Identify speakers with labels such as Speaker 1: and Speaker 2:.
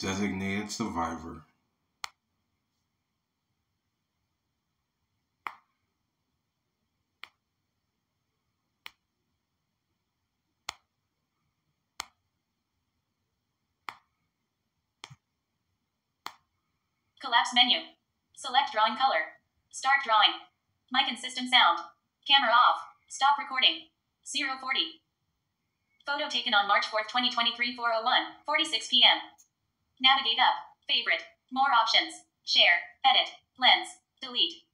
Speaker 1: Designated survivor.
Speaker 2: Collapse menu. Select drawing color. Start drawing. Mic and system sound. Camera off. Stop recording. 040. Photo taken on March 4th, 2023, 401, 46 p.m. Navigate up. Favorite. More options. Share. Edit. Lens. Delete.